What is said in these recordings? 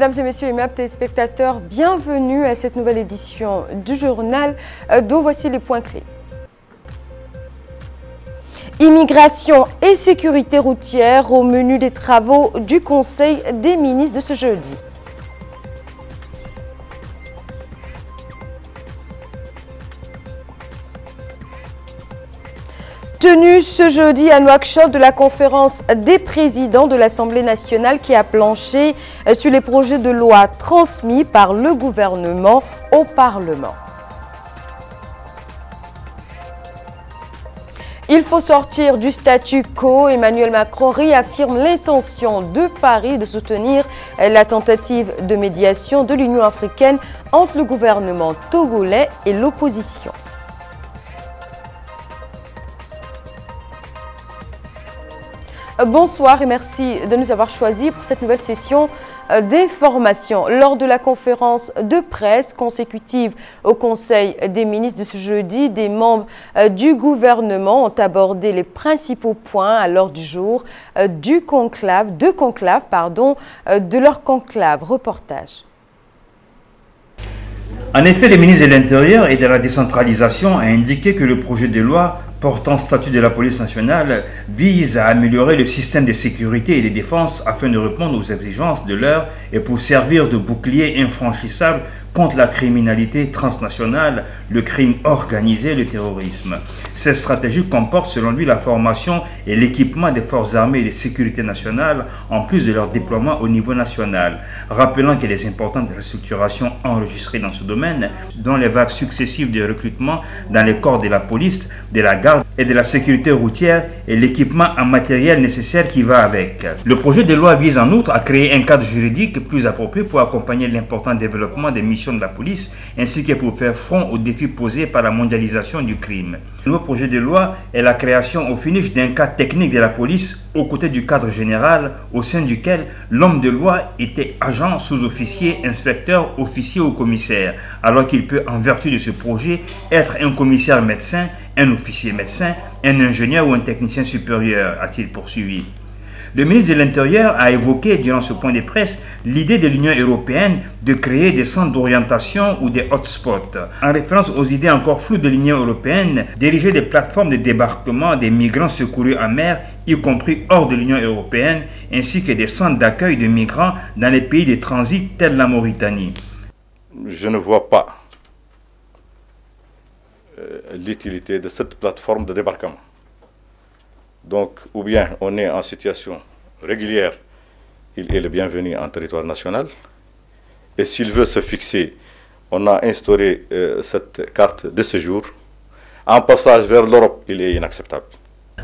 Mesdames et messieurs, aimables téléspectateurs, bienvenue à cette nouvelle édition du journal euh, dont voici les points clés. Immigration et sécurité routière au menu des travaux du Conseil des ministres de ce jeudi. Tenue ce jeudi à Nouakchott de la conférence des présidents de l'Assemblée nationale qui a planché euh, sur les projets de loi transmis par le gouvernement au Parlement. Il faut sortir du statu quo. Emmanuel Macron réaffirme l'intention de Paris de soutenir euh, la tentative de médiation de l'Union africaine entre le gouvernement togolais et l'opposition. Bonsoir et merci de nous avoir choisis pour cette nouvelle session euh, d'information. Lors de la conférence de presse consécutive au Conseil des ministres de ce jeudi, des membres euh, du gouvernement ont abordé les principaux points à l'ordre du jour euh, du conclave, de conclave, pardon, de leur conclave. Reportage. En effet, le ministre de l'Intérieur et de la décentralisation a indiqué que le projet de loi portant statut de la police nationale vise à améliorer le système de sécurité et de défense afin de répondre aux exigences de l'heure et pour servir de bouclier infranchissable contre la criminalité transnationale, le crime organisé, le terrorisme. Cette stratégie comporte selon lui la formation et l'équipement des forces armées et de sécurité nationale en plus de leur déploiement au niveau national, rappelant que les importantes restructurations enregistrées dans ce domaine, dont les vagues successives de recrutement dans les corps de la police, de la garde et de la sécurité routière et l'équipement en matériel nécessaire qui va avec. Le projet de loi vise en outre à créer un cadre juridique plus approprié pour accompagner l'important développement des missions de la police, ainsi que pour faire front aux défis posés par la mondialisation du crime. Le projet de loi est la création au finish d'un cadre technique de la police aux côtés du cadre général au sein duquel l'homme de loi était agent, sous-officier, inspecteur, officier ou commissaire, alors qu'il peut, en vertu de ce projet, être un commissaire médecin, un officier médecin, un ingénieur ou un technicien supérieur, a-t-il poursuivi. Le ministre de l'Intérieur a évoqué durant ce point de presse l'idée de l'Union européenne de créer des centres d'orientation ou des hotspots, en référence aux idées encore floues de l'Union européenne d'ériger des plateformes de débarquement des migrants secourus en mer, y compris hors de l'Union européenne, ainsi que des centres d'accueil de migrants dans les pays de transit tels la Mauritanie. Je ne vois pas l'utilité de cette plateforme de débarquement. Donc, ou bien on est en situation régulière, il est le bienvenu en territoire national. Et s'il veut se fixer, on a instauré euh, cette carte de séjour. En passage vers l'Europe, il est inacceptable.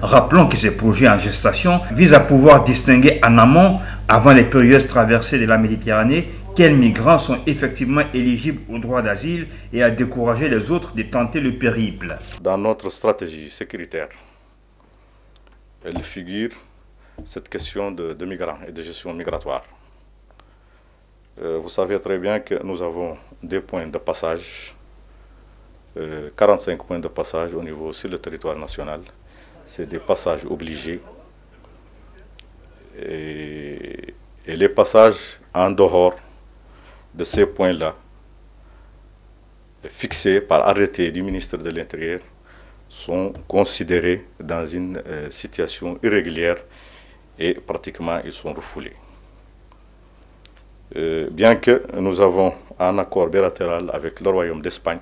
Rappelons que ces projets en gestation visent à pouvoir distinguer en amont, avant les périlleuses traversées de la Méditerranée, quels migrants sont effectivement éligibles au droit d'asile et à décourager les autres de tenter le périple? Dans notre stratégie sécuritaire, elle figure cette question de, migrants et de gestion migratoire. Euh, vous savez très bien que nous avons des points de passage, 45 euh, points de passage au niveau sur le territoire national. C'est des passages obligés. Et, et les passages en dehors de ces points-là, fixés par arrêté du ministre de l'Intérieur, sont considérés dans une euh, situation irrégulière et pratiquement ils sont refoulés. Euh, bien que nous avons un accord bilatéral avec le Royaume d'Espagne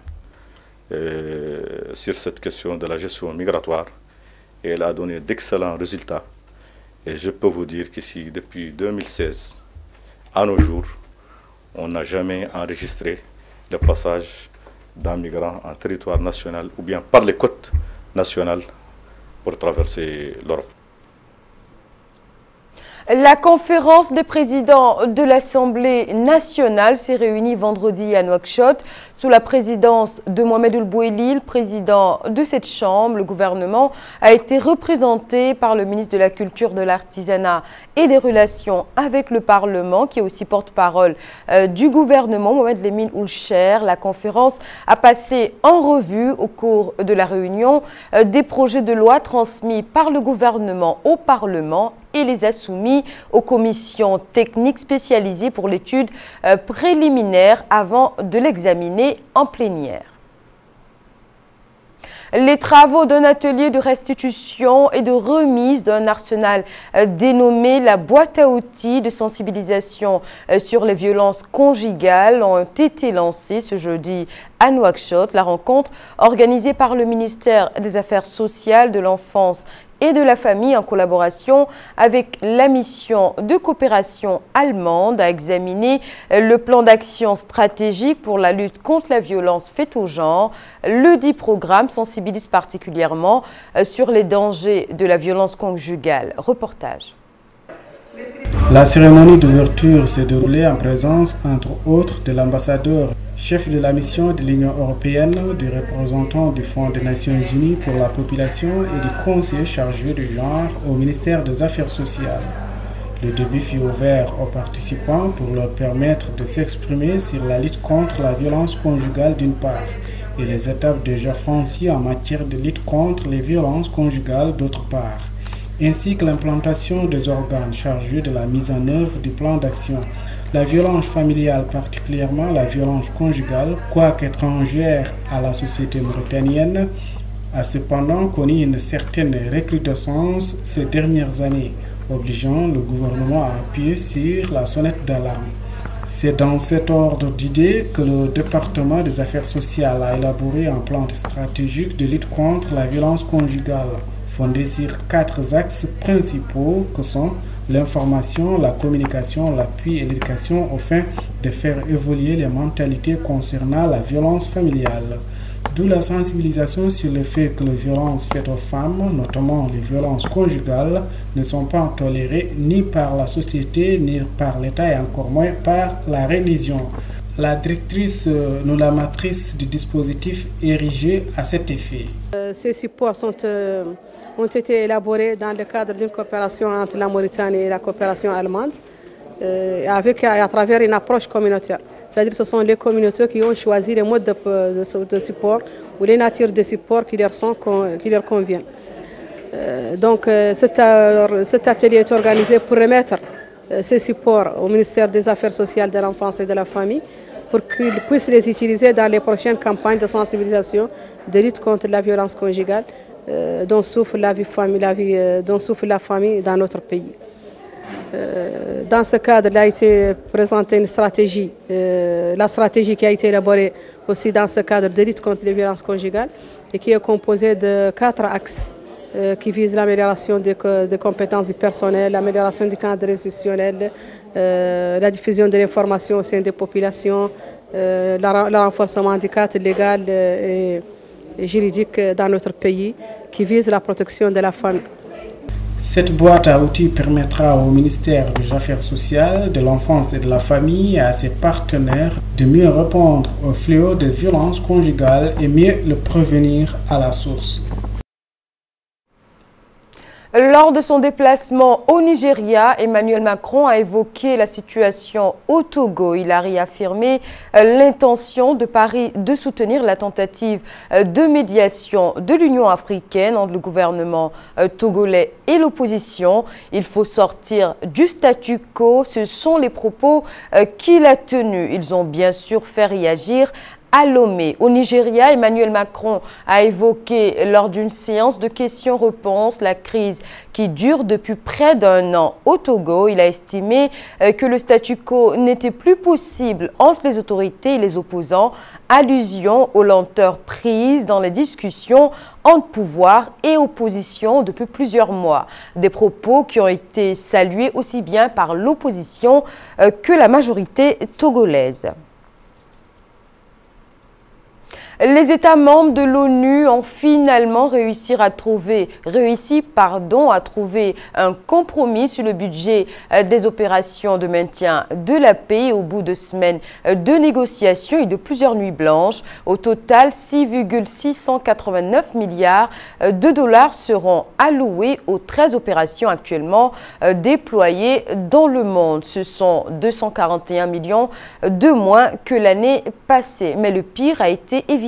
euh, sur cette question de la gestion migratoire, elle a donné d'excellents résultats. Et je peux vous dire qu'ici, depuis 2016, à nos jours, on n'a jamais enregistré le passage d'un migrant en territoire national ou bien par les côtes nationales pour traverser l'Europe. La conférence des présidents de l'Assemblée nationale s'est réunie vendredi à Nouakchott sous la présidence de Mohamed Oulbouelil, président de cette chambre. Le gouvernement a été représenté par le ministre de la Culture, de l'Artisanat et des Relations avec le Parlement, qui est aussi porte-parole euh, du gouvernement, Mohamed Lemine Oulcher. La conférence a passé en revue au cours de la réunion euh, des projets de loi transmis par le gouvernement au Parlement et les a soumis aux commissions techniques spécialisées pour l'étude euh, préliminaire avant de l'examiner en plénière. Les travaux d'un atelier de restitution et de remise d'un arsenal euh, dénommé la boîte à outils de sensibilisation euh, sur les violences conjugales ont été lancés ce jeudi à Nouakchott. La rencontre organisée par le ministère des Affaires sociales, de l'enfance et de la famille en collaboration avec la mission de coopération allemande a examiné le plan d'action stratégique pour la lutte contre la violence faite aux genre. Le dit programme sensibilise particulièrement euh, sur les dangers de la violence conjugale. Reportage. La cérémonie d'ouverture s'est déroulée en présence, entre autres, de l'ambassadeur chef de la mission de l'Union européenne, du représentant du Fonds des Nations Unies pour la population et du conseiller chargé du genre au ministère des Affaires sociales. Le début fut ouvert aux participants pour leur permettre de s'exprimer sur la lutte contre la violence conjugale d'une part et les étapes déjà franchies en matière de lutte contre les violences conjugales d'autre part, ainsi que l'implantation des organes chargés de la mise en œuvre du plan d'action la violence familiale, particulièrement la violence conjugale, quoique étrangère à la société mauritanienne, a cependant connu une certaine recrudescence ces dernières années, obligeant le gouvernement à appuyer sur la sonnette d'alarme. C'est dans cet ordre d'idées que le département des affaires sociales a élaboré un plan stratégique de lutte contre la violence conjugale, fondé sur quatre axes principaux que sont l'information, la communication, l'appui et l'éducation afin de faire évoluer les mentalités concernant la violence familiale. D'où la sensibilisation sur le fait que les violences faites aux femmes, notamment les violences conjugales, ne sont pas tolérées ni par la société, ni par l'État et encore moins par la religion. La directrice euh, nous la matrice du dispositif érigé à cet effet. Euh, ces supports sont euh, ont été élaborés dans le cadre d'une coopération entre la Mauritanie et la coopération allemande, euh, à, travers une approche communautaire. C'est-à-dire que ce sont les communautés qui ont choisi les modes de, support ou les natures de support qui leur, sont, qui leur conviennent. Euh, donc euh, cet, cet, atelier est organisé pour remettre ces supports au ministère des Affaires sociales, de l'enfance et de la famille pour qu'ils puissent les utiliser dans les prochaines campagnes de sensibilisation de lutte contre la violence conjugale euh, dont souffre la vie famille, la vie, euh, dont la famille dans notre pays. Euh, dans ce cadre, il a été présenté une stratégie, la stratégie qui a été élaborée aussi dans ce cadre de lutte contre les violences conjugales et qui est composée de quatre axes qui visent l'amélioration des, compétences du personnel, l'amélioration du cadre institutionnel, la diffusion de l'information au sein des populations, le renforcement du cadre légal et juridique dans notre pays qui vise la protection de la femme. Cette boîte à outils permettra au ministère des Affaires sociales, de l'enfance et de la famille et à ses partenaires de mieux répondre au fléau des violences conjugales et mieux le prévenir à la source. Lors de son déplacement au Nigeria, Emmanuel Macron a évoqué la situation au Togo. Il a réaffirmé euh, l'intention de Paris de soutenir la tentative euh, de médiation de l'Union africaine entre le gouvernement euh, togolais et l'opposition. Il faut sortir du statu quo. Ce sont les propos qu'il a tenus. Ils ont bien sûr fait réagir à Lomé. Au Nigeria, Emmanuel Macron a évoqué lors d'une séance de questions-réponses la crise qui dure depuis près d'un an au Togo. Il a estimé euh, que le statu quo n'était plus possible entre les autorités et les opposants. Allusion aux lenteurs prises dans les discussions entre pouvoir et opposition depuis plusieurs mois. Des propos qui ont été salués aussi bien par l'opposition euh, que la majorité togolaise. Les États membres de l'ONU ont finalement réussi à trouver, réussi, pardon, à trouver un compromis sur le budget euh, des opérations de maintien de la paix au bout de semaines euh, de négociations et de plusieurs nuits blanches. Au total, 6,689 milliards euh, de dollars seront alloués aux 13 opérations actuellement déployées dans le monde. Ce sont 241 millions de moins que l'année passée. Mais le pire a été évité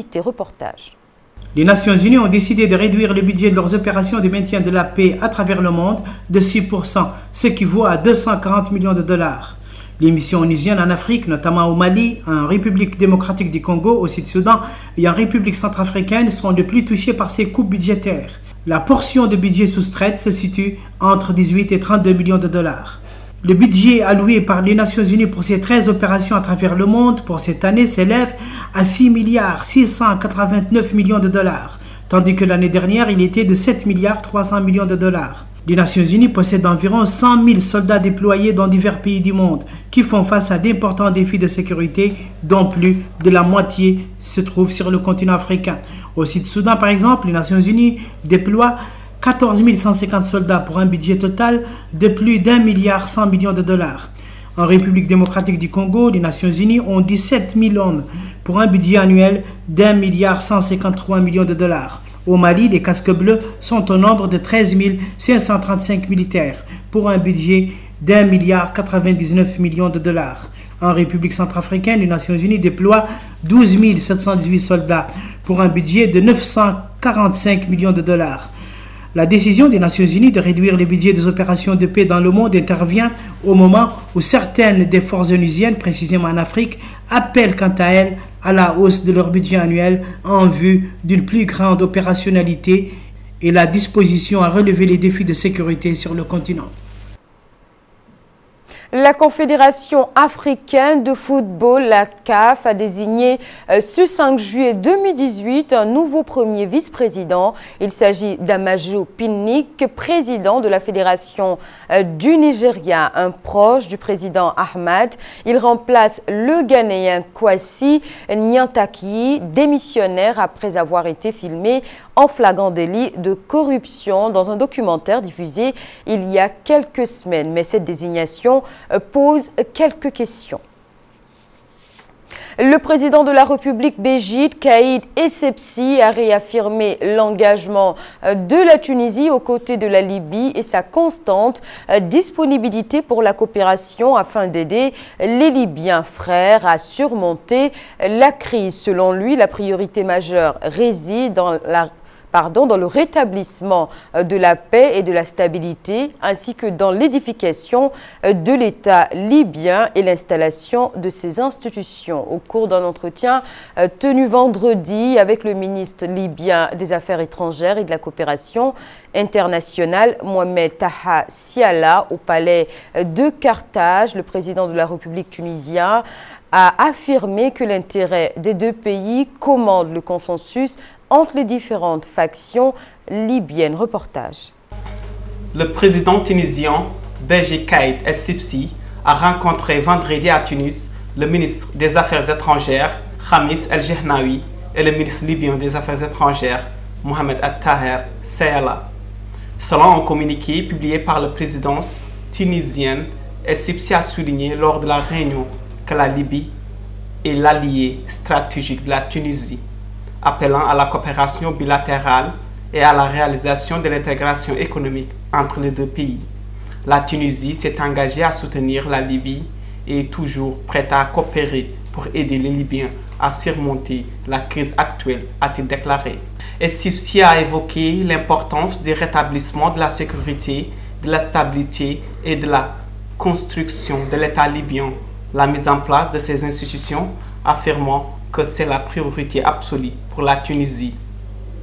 Les Nations Unies ont décidé de réduire le budget de leurs opérations de maintien de la paix à travers le monde de 6%, ce qui vaut à 240 millions de dollars. Les missions onusiennes en Afrique, notamment au Mali, en République démocratique du Congo, au Sud-Soudan et en République centrafricaine, sont les plus touchées par ces coupes budgétaires. La portion de budget soustraite se situe entre 18 et 32 millions de dollars. Le budget alloué par les Nations Unies pour ces 13 opérations à travers le monde pour cette année s'élève à 6 milliards 689 millions de dollars, tandis que l'année dernière il était de 7 milliards 300 millions de dollars. Les Nations Unies possèdent environ 100 000 soldats déployés dans divers pays du monde qui font face à d'importants défis de sécurité dont plus de la moitié se trouve sur le continent africain. Au Sud-Soudan, par exemple, les Nations Unies déploient 14 150 soldats pour un budget total de plus d'un milliard 100 millions de dollars. En République démocratique du Congo, les Nations Unies ont 17 000 hommes pour un budget annuel d'un milliard 153 millions de dollars. Au Mali, les casques bleus sont au nombre de 13 535 militaires pour un budget d'un milliard 99 millions de dollars. En République centrafricaine, les Nations Unies déploient 12 718 soldats pour un budget de 945 millions de dollars. La décision des Nations Unies de réduire le budget des opérations de paix dans le monde intervient au moment où certaines des forces onusiennes, précisément en Afrique, appellent quant à elles à la hausse de leur budget annuel en vue d'une plus grande opérationnalité et la disposition à relever les défis de sécurité sur le continent. La Confédération africaine de football, la CAF, a désigné euh, ce 5 juillet 2018 un nouveau premier vice-président. Il s'agit d'Amajo Pinnick, président de la Fédération euh, du Nigeria, un proche du président Ahmad. Il remplace le Ghanéen Kwasi Nyantaki, démissionnaire après avoir été filmé en flagrant délit de corruption dans un documentaire diffusé il y a quelques semaines. Mais cette désignation pose quelques questions. Le président de la République Bégide, Kaïd Essebsi, a réaffirmé l'engagement euh, de la Tunisie aux côtés de la Libye et sa constante euh, disponibilité pour la coopération afin d'aider les Libyens frères à surmonter la crise. Selon lui, la priorité majeure réside dans la dans le rétablissement euh, de la paix et de la stabilité, ainsi que dans l'édification euh, de l'État libyen et l'installation de ses institutions. Au cours d'un entretien euh, tenu vendredi avec le ministre libyen des Affaires étrangères et de la coopération internationale, Mohamed Taha Siala, au palais de Carthage, le président de la République tunisienne, a affirmé que l'intérêt des deux pays commande le consensus entre les différentes factions libyennes. Reportage. Le président tunisien Beji Kaïd Essipsi a rencontré vendredi à Tunis le ministre des Affaires étrangères Khamis El Jehnawi et le ministre libyen des Affaires étrangères Mohamed Attaher Sayala. Selon un communiqué publié par la présidence tunisienne, Essipsi a souligné lors de la réunion que la Libye est l'allié stratégique de la Tunisie appelant à la coopération bilatérale et à la réalisation de l'intégration économique entre les deux pays. La Tunisie s'est engagée à soutenir la Libye et est toujours prête à coopérer pour aider les Libyens à surmonter la crise actuelle, a-t-il déclaré. Et Sipsi a évoqué l'importance du rétablissement de la sécurité, de la stabilité et de la construction de l'État libyen, la mise en place de ces institutions, affirmant que c'est la priorité absolue pour la Tunisie,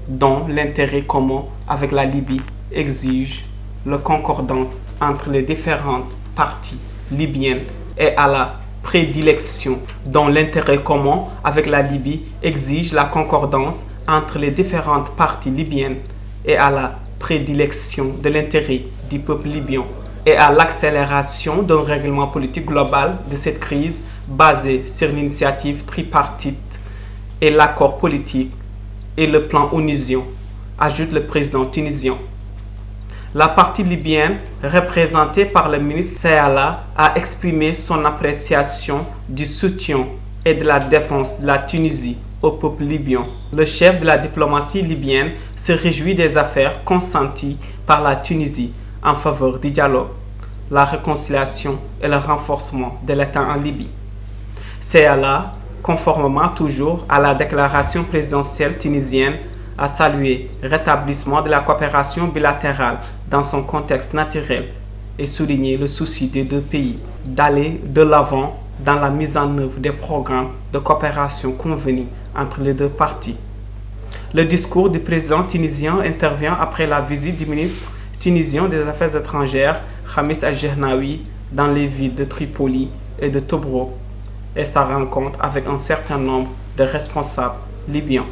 dont l'intérêt commun avec la Libye exige la concordance entre les différentes parties libyennes et à la prédilection dont l'intérêt commun avec la Libye exige la concordance entre les différentes parties libyennes et à la prédilection de l'intérêt du peuple libyen et à l'accélération d'un règlement politique global de cette crise basé sur l'initiative tripartite et l'accord politique et le plan onusien, ajoute le président tunisien. La partie libyenne, représentée par le ministre Sayala, a exprimé son appréciation du soutien et de la défense de la Tunisie au peuple libyen. Le chef de la diplomatie libyenne se réjouit des affaires consenties par la Tunisie en faveur du dialogue, la réconciliation et le renforcement de l'État en Libye. C'est conformément toujours à la déclaration présidentielle tunisienne, a salué rétablissement de la coopération bilatérale dans son contexte naturel et souligné le souci des deux pays d'aller de l'avant dans la mise en œuvre des programmes de coopération convenus entre les deux parties. Le discours du président tunisien intervient après la visite du ministre tunisien des Affaires étrangères, Khamis Al-Jehnaoui, dans les villes de Tripoli et de Tobruk, et sa rencontre avec un certain nombre de responsables libyens.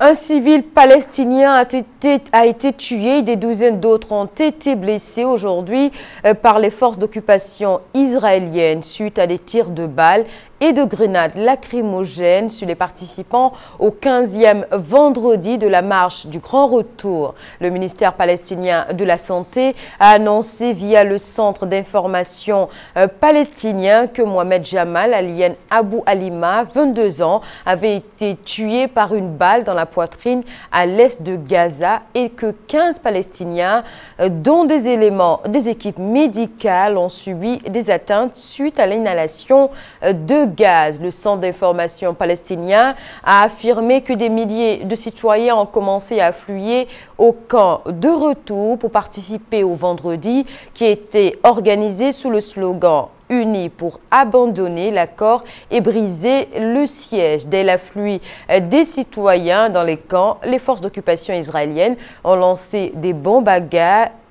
Un civil palestinien a été, a été tué, des douzaines d'autres ont été blessés aujourd'hui euh, par les forces d'occupation israéliennes suite à des tirs de balles et de grenades lacrymogènes sur les participants au 15e vendredi de la marche du Grand Retour. Le ministère palestinien de la Santé a annoncé via le centre d'information euh, palestinien que Mohamed Jamal Alien Abu Alima, 22 ans, avait été tué par une balle dans la poitrine à l'est de Gaza et que 15 Palestiniens, euh, dont des éléments des équipes médicales, ont subi des atteintes suite à l'inhalation euh, de gaz. Le centre d'information palestinien a affirmé que des milliers de citoyens ont commencé à affluer au camp de retour pour participer au vendredi qui était organisé sous le slogan unis pour abandonner l'accord et briser le siège. Dès l'afflux des citoyens dans les camps, les forces d'occupation israéliennes ont lancé des bombes à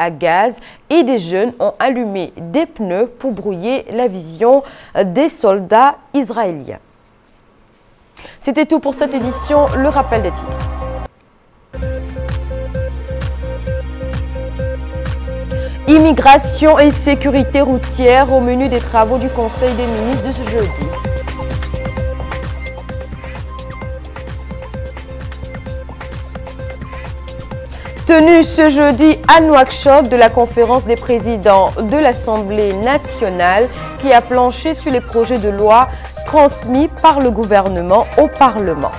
gaz et des jeunes ont allumé des pneus pour brouiller la vision des soldats israéliens. C'était tout pour cette édition. Le rappel des titres. Immigration et sécurité routière au menu des travaux du Conseil des ministres de ce jeudi. Tenue ce jeudi à Nouakchott de la conférence des présidents de l'Assemblée nationale qui a planché sur les projets de loi transmis par le gouvernement au Parlement.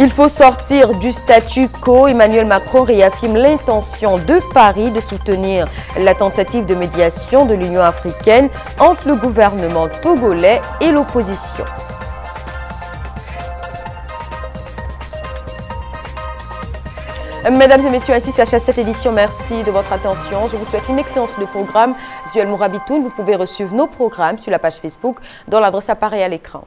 Il faut sortir du statu quo. Emmanuel Macron réaffirme l'intention de Paris de soutenir la tentative de médiation de l'Union africaine entre le gouvernement togolais et l'opposition. Mesdames et messieurs, ainsi s'achève cette édition. Merci de votre attention. Je vous souhaite une excellence de programme. Zuel Mourabitoun, vous pouvez recevoir nos programmes sur la page Facebook dont l'adresse apparaît à l'écran.